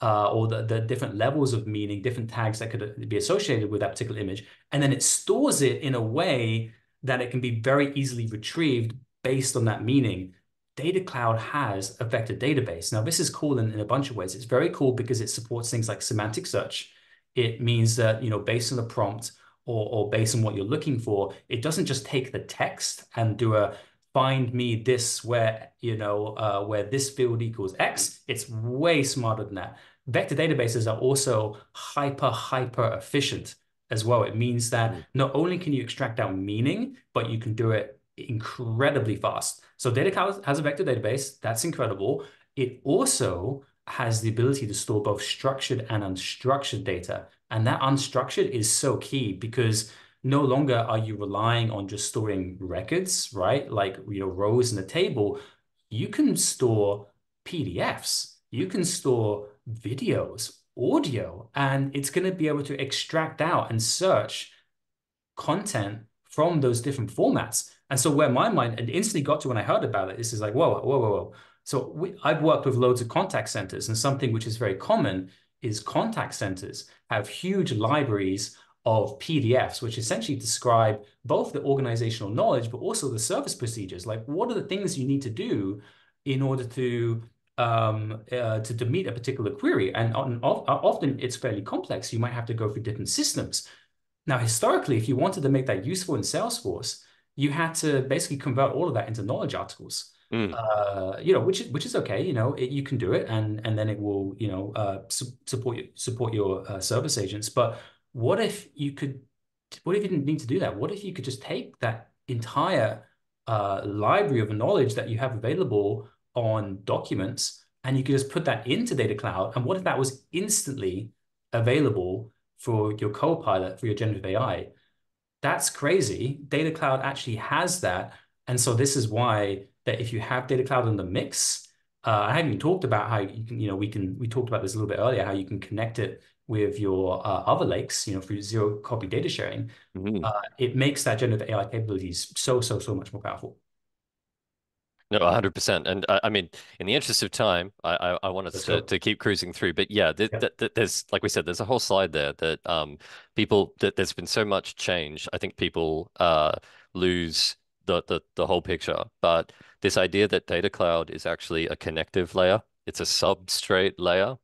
uh, or the, the different levels of meaning, different tags that could be associated with that particular image. And then it stores it in a way that it can be very easily retrieved based on that meaning. Data Cloud has a vector database. Now, this is cool in, in a bunch of ways. It's very cool because it supports things like semantic search. It means that, you know, based on the prompt or, or based on what you're looking for, it doesn't just take the text and do a find me this where, you know, uh, where this field equals X. It's way smarter than that. Vector databases are also hyper, hyper efficient as well. It means that mm. not only can you extract out meaning, but you can do it incredibly fast. So Data has a vector database. That's incredible. It also has the ability to store both structured and unstructured data. And that unstructured is so key because no longer are you relying on just storing records, right? Like, you know, rows in a table. You can store PDFs, you can store videos, audio, and it's going to be able to extract out and search content from those different formats. And so where my mind instantly got to when I heard about it, this is like, whoa, whoa, whoa, whoa. So we, I've worked with loads of contact centers, and something which is very common is contact centers have huge libraries of PDFs, which essentially describe both the organizational knowledge, but also the service procedures. Like, what are the things you need to do in order to um, uh, to, to meet a particular query? And on, often it's fairly complex. You might have to go through different systems. Now, historically, if you wanted to make that useful in Salesforce, you had to basically convert all of that into knowledge articles. Mm. Uh, you know, which is which is okay. You know, it, you can do it, and and then it will, you know, uh, su support you, support your uh, service agents. But what if you could? What if you didn't need to do that? What if you could just take that entire uh, library of knowledge that you have available on documents, and you could just put that into Data Cloud? And what if that was instantly available for your Copilot for your generative AI? That's crazy. Data Cloud actually has that, and so this is why that if you have Data Cloud in the mix, uh, I haven't even talked about how you can, you know, we can, we talked about this a little bit earlier, how you can connect it with your uh, other lakes, you know, through zero copy data sharing. Mm-hmm. Uh, it makes that generative AI capabilities so, so, so much more powerful. No, 100%. And uh, I mean, in the interest of time, I I, I wanted to, to keep cruising through. But yeah, th- yeah. Th- th- there's like we said, there's a whole slide there that um people that there's been so much change. I think people uh lose the the the whole picture. But this idea that data cloud is actually a connective layer. It's a substrate layer.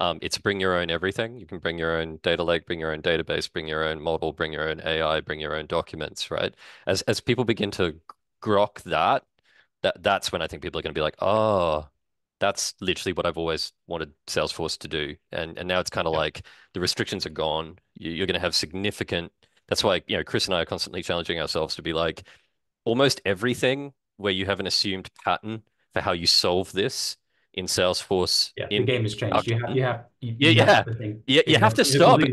Um, it's bring your own everything. You can bring your own data lake, bring your own database, bring your own model, bring your own AI, bring your own documents, right? As as people begin to grok that, that that's when I think people are going to be like, oh, that's literally what I've always wanted Salesforce to do. And and now it's kind of yeah. like the restrictions are gone. You're going to have significant. That's why you know Chris and I are constantly challenging ourselves to be like, almost everything where you have an assumed pattern for how you solve this in Salesforce. Yeah, in, the game has changed. You have, you have, you, yeah, you yeah, have yeah. You, have to stop.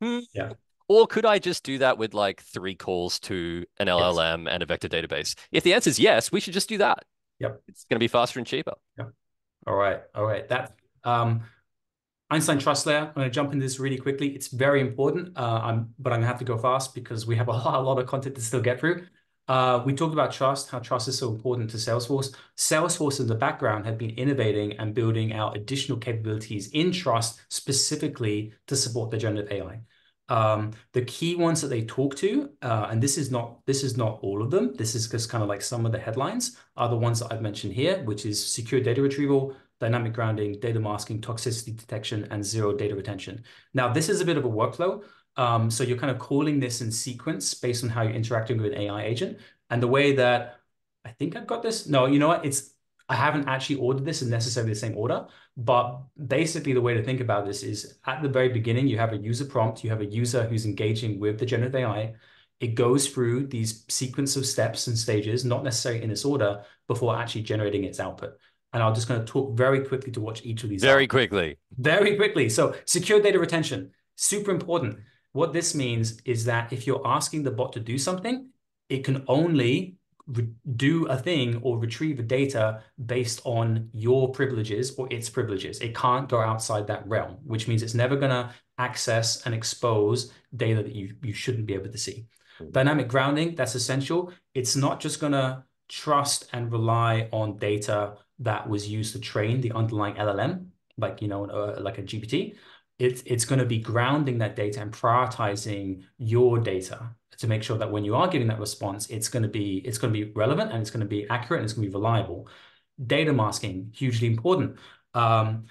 Hmm. Yeah. Or could I just do that with like three calls to an LLM yes. and a vector database? If the answer is yes, we should just do that. Yep. It's going to be faster and cheaper. Yep. All right. All right. That um, Einstein trust layer. I'm going to jump into this really quickly. It's very important. Uh, I'm, but I'm going to have to go fast because we have a lot, a lot of content to still get through. Uh, we talked about trust, how trust is so important to Salesforce. Salesforce in the background have been innovating and building out additional capabilities in trust specifically to support the generative AI. Um, the key ones that they talk to, uh, and this is not this is not all of them. This is just kind of like some of the headlines are the ones that I've mentioned here, which is secure data retrieval, dynamic grounding, data masking, toxicity detection, and zero data retention. Now, this is a bit of a workflow. Um, so you're kind of calling this in sequence based on how you're interacting with an AI agent. And the way that I think I've got this. No, you know what? It's I haven't actually ordered this in necessarily the same order, but basically the way to think about this is at the very beginning, you have a user prompt, you have a user who's engaging with the generative AI. It goes through these sequence of steps and stages, not necessarily in this order, before actually generating its output. And I'm just going to talk very quickly to watch each of these. Very out. quickly. Very quickly. So secure data retention, super important. What this means is that if you're asking the bot to do something, it can only do a thing or retrieve a data based on your privileges or its privileges. It can't go outside that realm, which means it's never going to access and expose data that you, you shouldn't be able to see. Mm-hmm. Dynamic grounding, that's essential. It's not just going to trust and rely on data that was used to train the underlying LLM, like, you know, uh, like a GPT. It's, it's going to be grounding that data and prioritizing your data to make sure that when you are giving that response, it's going to be it's going to be relevant and it's going to be accurate and it's going to be reliable. Data masking hugely important. Um,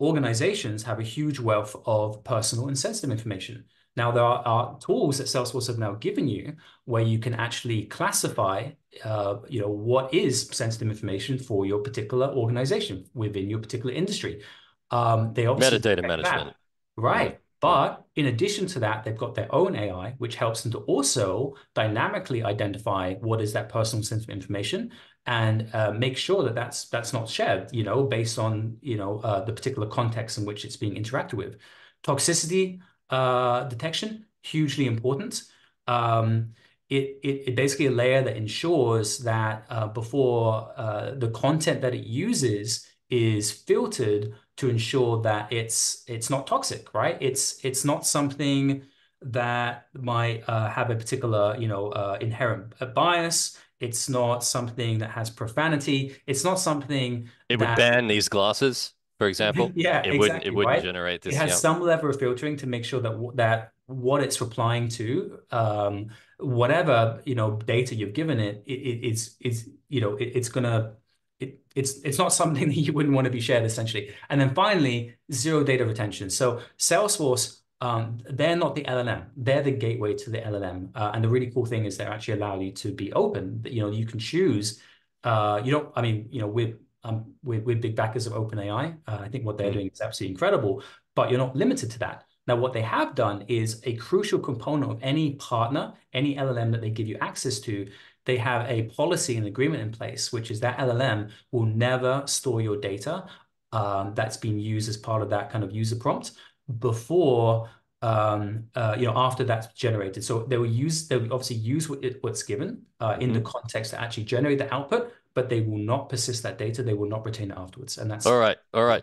organizations have a huge wealth of personal and sensitive information. Now there are, are, tools that Salesforce have now given you where you can actually classify, uh, you know, what is sensitive information for your particular organization within your particular industry. Um, they obviously metadata management, that. right? But in addition to that, they've got their own AI, which helps them to also dynamically identify what is that personal sensitive information and uh, make sure that that's that's not shared, you know, based on you know uh, the particular context in which it's being interacted with. Toxicity uh, detection hugely important. Um, it, it, it basically a layer that ensures that uh, before uh, the content that it uses is filtered to ensure that it's it's not toxic, right? It's it's not something that might uh, have a particular you know uh, inherent bias. It's not something that has profanity. It's not something it that... would ban these glasses, for example. yeah, it exactly, wouldn't it wouldn't right? generate this. It has some level of filtering to make sure that that what it's replying to, um, whatever you know data you've given it, it, it it's it's you know it, it's gonna it, it's it's not something that you wouldn't want to be shared essentially. And then finally, zero data retention. So Salesforce, um, they're not the LLM. They're the gateway to the LLM. Uh, and the really cool thing is they actually allow you to be open. You know, you can choose. Uh, you don't. I mean, you know, we're um, we're, we're big backers of OpenAI. Uh, I think what they're mm. doing is absolutely incredible. But you're not limited to that. Now, what they have done is a crucial component of any partner, any LLM that they give you access to, they have a policy and agreement in place, which is that LLM will never store your data um, that's been used as part of that kind of user prompt before um, uh, you know, after that's generated. So they will use, they will obviously use what it, what's given uh, in mm the context to actually generate the output, but they will not persist that data. They will not retain it afterwards. And that's all right. All right,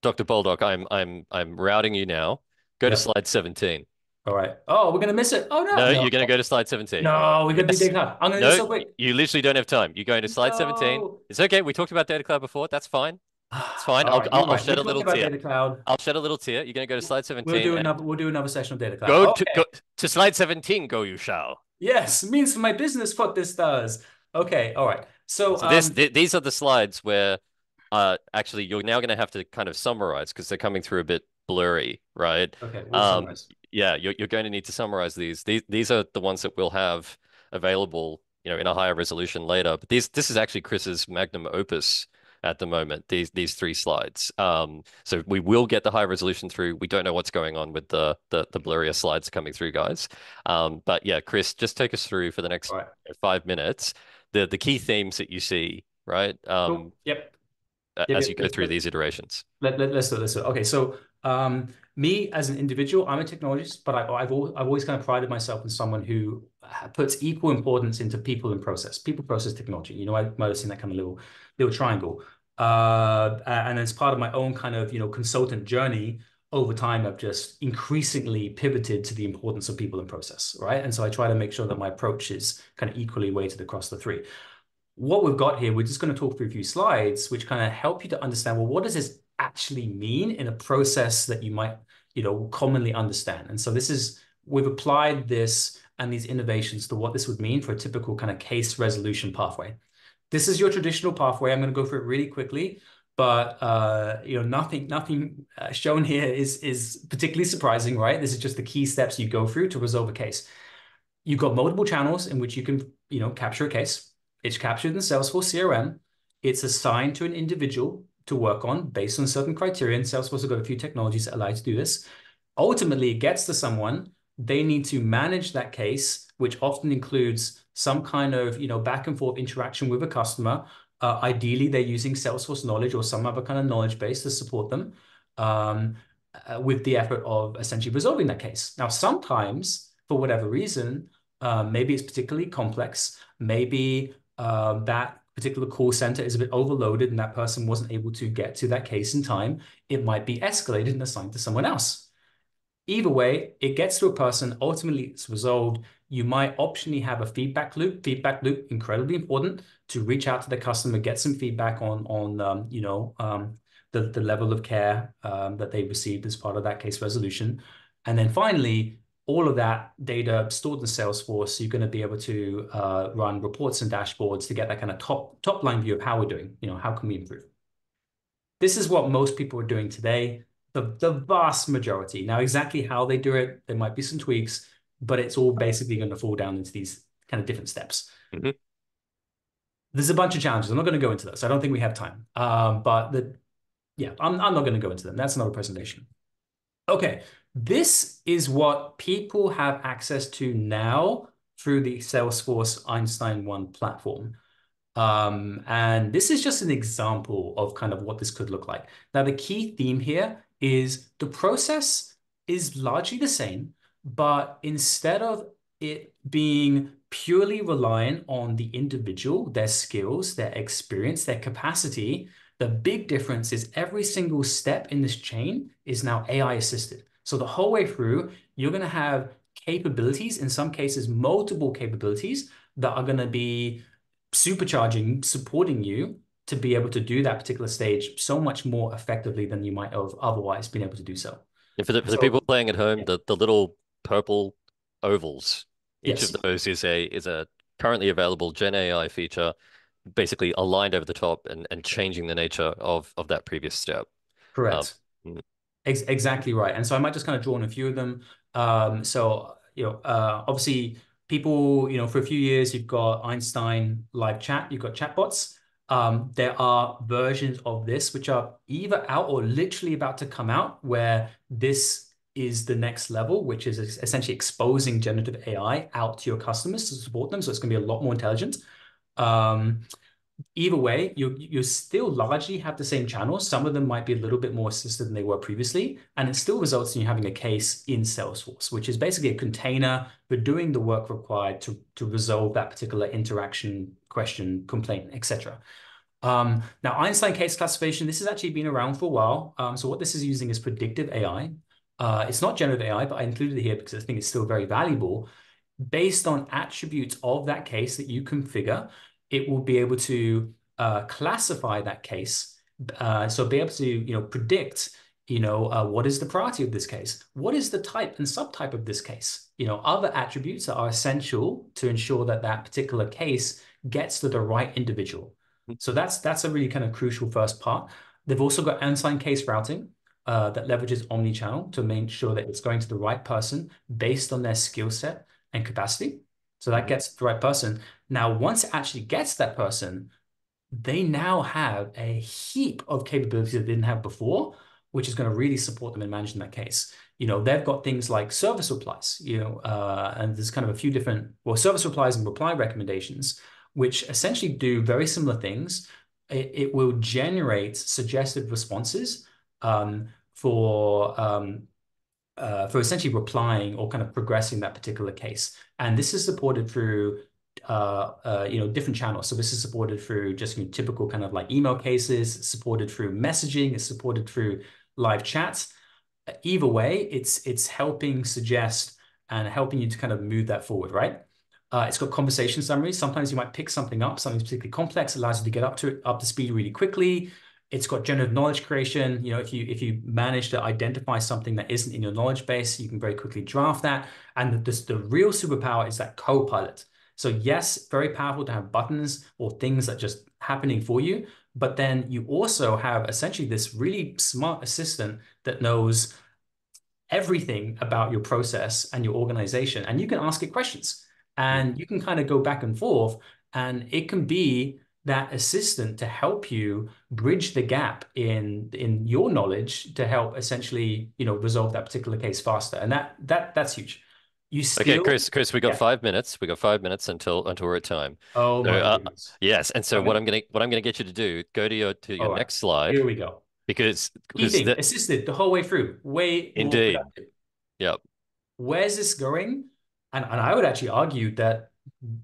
Dr. Baldock, I'm I'm I'm routing you now. Go yep. to slide 17. All right. Oh, we're gonna miss it. Oh no. No, no. you're gonna go to slide 17. No, we're gonna yes. do data cloud. I'm gonna no, do so quick. You literally don't have time. You're going to slide no. 17. It's okay. We talked about data cloud before. That's fine. It's fine. I'll, right, I'll, I'll shed a little tear. Data cloud. I'll shed a little tear. You're gonna go to slide 17. We'll do another. We'll do another session of data cloud. Go okay. to go to slide 17. Go, you shall. Yes, means for my business what this does. Okay. All right. So, so this um, th these are the slides where uh actually you're now going to have to kind of summarize because they're coming through a bit blurry, right? okay, we'll Um, summarize. Yeah, you're you're going to need to summarize these. These these are the ones that we'll have available, you know, in a higher resolution later. But these this is actually Chris's magnum opus at the moment. These these three slides. Um, so we will get the high resolution through. We don't know what's going on with the the the blurrier slides coming through, guys. Um, but yeah, Chris, just take us through for the next right. five minutes the the key themes that you see, right? Um, Yep. Yep, as you go through these iterations. Let, let, let's do it. Let's do it. Okay, so um, me as an individual, I'm a technologist, but I, I've al I've always kind of prided myself as someone who puts equal importance into people and process, people, process, technology. You know, I might have seen that kind of little little triangle. Uh, and as part of my own kind of you know consultant journey over time, I've just increasingly pivoted to the importance of people and process, right? And so I try to make sure that my approach is kind of equally weighted across the three what we've got here, we're just going to talk through a few slides, which kind of help you to understand, well, what does this actually mean in a process that you might, you know, commonly understand? And so this is, we've applied this and these innovations to what this would mean for a typical kind of case resolution pathway. This is your traditional pathway. I'm going to go through it really quickly, but uh, you know, nothing, nothing uh, shown here is is particularly surprising, right? This is just the key steps you go through to resolve a case. You've got multiple channels in which you can, you know, capture a case. It's captured in Salesforce CRM. It's assigned to an individual to work on based on certain criteria. And Salesforce has got a few technologies that allow you to do this. Ultimately, it gets to someone. They need to manage that case, which often includes some kind of you know back and forth interaction with a customer. Uh, ideally, they're using Salesforce knowledge or some other kind of knowledge base to support them um, uh, with the effort of essentially resolving that case. Now, sometimes, for whatever reason, uh, maybe it's particularly complex. Maybe uh, that particular call center is a bit overloaded and that person wasn't able to get to that case in time. It might be escalated and assigned to someone else. Either way, it gets to a person, ultimately it's resolved. You might optionally have a feedback loop. Feedback loop, incredibly important to reach out to the customer, get some feedback on, on um, you know, um, the, the level of care um, that they received as part of that case resolution. And then finally, all of that data stored in Salesforce, so you're going to be able to uh, run reports and dashboards to get that kind of top top line view of how we're doing. You know, how can we improve? This is what most people are doing today. The the vast majority. Now, exactly how they do it, there might be some tweaks, but it's all basically going to fall down into these kind of different steps. Mhm. There's a bunch of challenges. I'm not going to go into those. I don't think we have time. Um, but the yeah, I'm I'm not going to go into them. That's another presentation. Okay, this is what people have access to now through the Salesforce Einstein 1 platform. Um, and this is just an example of kind of what this could look like. Now, the key theme here is the process is largely the same, but instead of it being purely reliant on the individual, their skills, their experience, their capacity, the big difference is every single step in this chain is now AI assisted. So the whole way through, you're going to have capabilities, in some cases, multiple capabilities that are going to be supercharging, supporting you to be able to do that particular stage so much more effectively than you might have otherwise been able to do so. And for the, for the people playing at home, yeah. the, the little purple ovals, each Yes. of those is a is a currently available Gen AI feature, basically aligned over the top and, and changing the nature of of that previous step. Correct. mm. Ex exactly right. And so I might just kind of draw on a few of them. Um, so, you know, uh, obviously people, you know, for a few years, you've got Einstein live chat, you've got chatbots. Um, there are versions of this which are either out or literally about to come out where this is the next level, which is essentially exposing generative AI out to your customers to support them. So it's going to be a lot more intelligent. Um, either way, you you still largely have the same channels. Some of them might be a little bit more assisted than they were previously, and it still results in you having a case in Salesforce, which is basically a container for doing the work required to to resolve that particular interaction, question, complaint, etc. Um, now, Einstein case classification, this has actually been around for a while. Um, so what this is using is predictive AI. Uh, it's not generative AI, but I included it here because I think it's still very valuable. Based on attributes of that case that you configure, it will be able to uh, classify that case. Uh, so be able to, you know, predict, you know, uh, what is the priority of this case? What is the type and subtype of this case? You know, other attributes that are essential to ensure that that particular case gets to the right individual. So that's that's a really kind of crucial first part. They've also got Einstein case routing uh, that leverages omni-channel to make sure that it's going to the right person based on their skill set and capacity. So that gets the right person. Now, once it actually gets that person, they now have a heap of capabilities that they didn't have before, which is going to really support them in managing that case. You know, they've got things like service replies, you know, uh, and there's kind of a few different, well, service replies and reply recommendations, which essentially do very similar things. It, it will generate suggested responses um, for um, uh, for essentially replying or kind of progressing that particular case. And this is supported through uh, uh, you know, different channels. So this is supported through just you know, typical kind of like email cases, supported through messaging, it's supported through live chats. Either way, it's it's helping suggest and helping you to kind of move that forward, right? Uh, it's got conversation summaries. Sometimes you might pick something up, something particularly complex, allows you to get up to it up to speed really quickly. It's got generative knowledge creation. You know, if you if you manage to identify something that isn't in your knowledge base, you can very quickly draft that. And the, the, the real superpower is that co-pilot. So yes, very powerful to have buttons or things that just happening for you. But then you also have essentially this really smart assistant that knows everything about your process and your organization. And you can ask it questions and you can kind of go back and forth. And it can be that assistant to help you bridge the gap in in your knowledge to help essentially you know resolve that particular case faster. And that that that's huge. You still Okay, Chris, Chris, we got yeah. five minutes. We got five minutes until until we're at time. oh So, my uh, yes, and so okay. What I'm gonna what I'm gonna get you to do, go to your to all your right. next slide here we go. because because that assisted the whole way through way indeed, yep. where's this going? And and I would actually argue that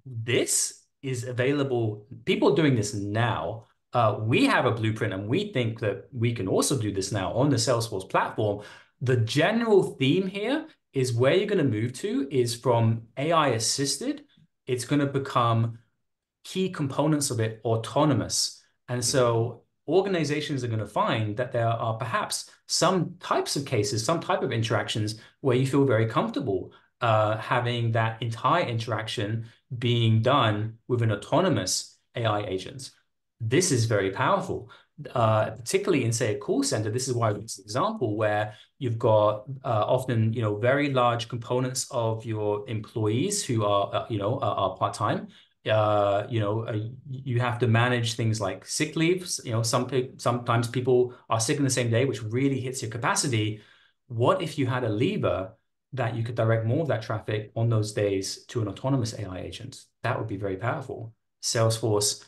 this is available people doing this now uh, we have a blueprint and we think that we can also do this now on the Salesforce platform. The general theme here is where you're going to move to is from AI assisted, it's going to become key components of it autonomous. And so organizations are going to find that there are perhaps some types of cases, some type of interactions where you feel very comfortable uh, having that entire interaction being done with an autonomous AI agent. This is very powerful, uh, particularly in, say, a call center. This is why it's an example where you've got uh, often, you know, very large components of your employees who are, uh, you know, are, are part-time. Uh, you know, uh, you have to manage things like sick leaves. You know, some sometimes people are sick in the same day, which really hits your capacity. What if you had a lever that you could direct more of that traffic on those days to an autonomous AI agent? That would be very powerful. Salesforce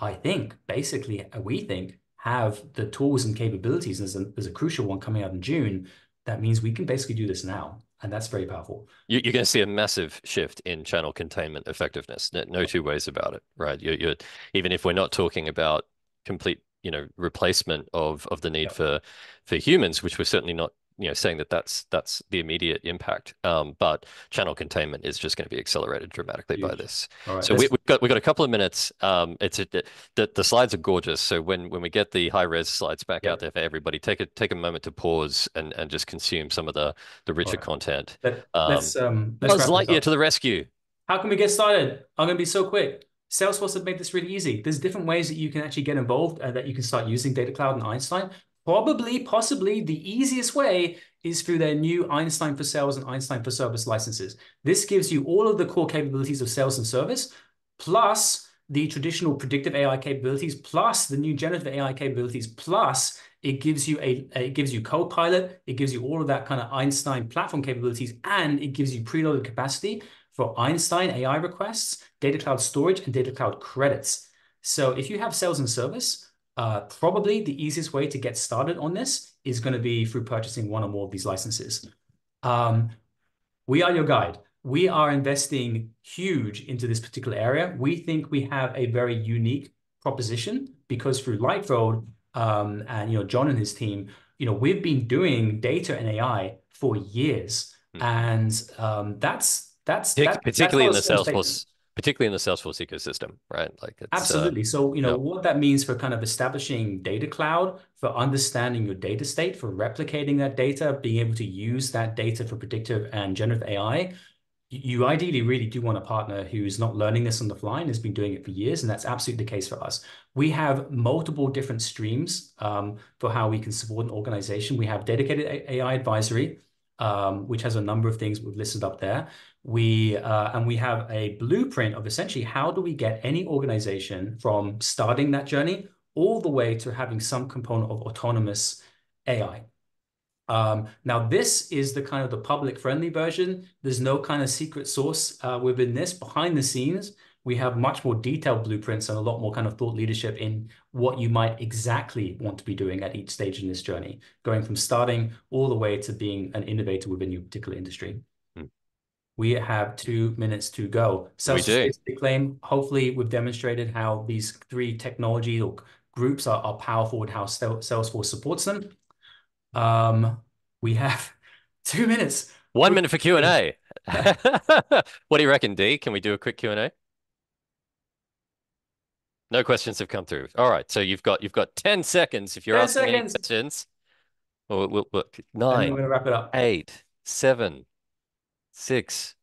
I think basically uh, we think have the tools and capabilities. There's a, there's a crucial one coming out in June. That means we can basically do this now. And that's very powerful. You, are going to see a massive shift in channel containment effectiveness. No, no two ways about it, right? You're, you're, even if we're not talking about complete, you know, replacement of of the need for for humans, which we're certainly not you know saying that that's that's the immediate impact um, but channel containment is just going to be accelerated dramatically by this right. so we, we've got we've got a couple of minutes um, it's a, the the slides are gorgeous so when when we get the high res slides back yeah. out there for everybody take a take a moment to pause and and just consume some of the the richer right. content Let, um, let's um let's wrap Lightyear to the rescue How can we get started? I'm going to be so quick. Salesforce have made this really easy. There's different ways that you can actually get involved and that you can start using Data Cloud and Einstein. Probably, possibly the easiest way is through their new Einstein for Sales and Einstein for Service licenses. This gives you all of the core capabilities of sales and service, plus the traditional predictive AI capabilities, plus the new generative AI capabilities, plus it gives you a it gives you Copilot, it gives you all of that kind of Einstein platform capabilities, and it gives you preloaded capacity for Einstein AI requests, Data Cloud storage, and Data Cloud credits. So if you have sales and service, uh, probably the easiest way to get started on this is going to be through purchasing one or more of these licenses. Um, we are your guide. We are investing huge into this particular area. We think we have a very unique proposition because through Lightroad um, and you know John and his team, you know we've been doing data and AI for years, Hmm. and um, that's that's Partic- that, that's particularly in the. Salesforce particularly in the Salesforce ecosystem right like it's uh Absolutely. So, you know, what that means for kind of establishing data cloud, for understanding your data state, for replicating that data, being able to use that data for predictive and generative AI, you ideally really do want a partner who's not learning this on the fly and has been doing it for years, and that's absolutely the case for us. We have multiple different streams um, for how we can support an organization. We have dedicated AI advisory, um, which has a number of things we've listed up there. We uh, and we have a blueprint of essentially how do we get any organization from starting that journey all the way to having some component of autonomous AI. Um, now, this is the kind of the public friendly version. There's no kind of secret source uh, within this. Behind the scenes, we have much more detailed blueprints and a lot more kind of thought leadership in what you might exactly want to be doing at each stage in this journey, going from starting all the way to being an innovator within your particular industry. We have two minutes to go. Salesforce claim. Hopefully, we've demonstrated how these three technology or groups are, are powerful and how Salesforce supports them. Um, we have two minutes. One minute for Q and A. what do you reckon, D? Can we do a quick Q and A? No questions have come through. All right, so you've got you've got ten seconds if you're 10 asking seconds. any questions. We'll, we'll, we'll, nine. we're gonna wrap it up. Eight, seven, six,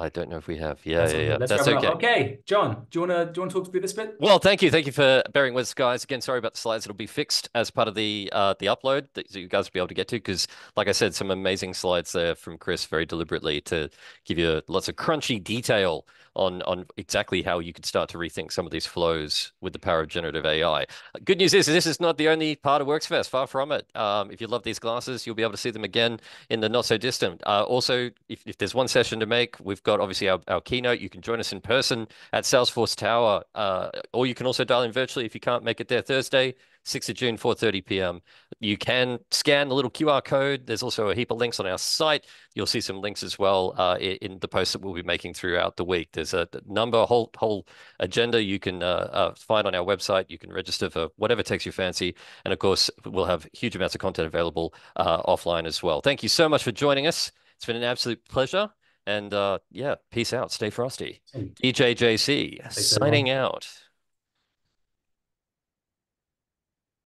I don't know if we have. Yeah, that's yeah, yeah. Let's That's okay. Okay, John, do you want to do you want to talk through this bit? Well, thank you, thank you for bearing with us, guys. Again, sorry about the slides. It'll be fixed as part of the uh, the upload that you guys will be able to get to. Because, like I said, some amazing slides there from Chris, very deliberately to give you lots of crunchy detail on on exactly how you could start to rethink some of these flows with the power of generative AI. Good news is this is not the only part of Werx Fest. Far from it. Um, if you love these glasses, you'll be able to see them again in the not so distant. Uh, also, if, if there's one session to make, we've got obviously our, our keynote. You can join us in person at Salesforce Tower, uh, or you can also dial in virtually if you can't make it there Thursday. 6th of June, 4.30 p.m. You can scan the little QR code. There's also a heap of links on our site. You'll see some links as well uh, in the posts that we'll be making throughout the week. There's a number, whole, whole agenda you can uh, uh, find on our website. You can register for whatever takes your fancy. And of course, we'll have huge amounts of content available uh, offline as well. Thank you so much for joining us. It's been an absolute pleasure. And uh, yeah, peace out. Stay frosty. DJJC signing out.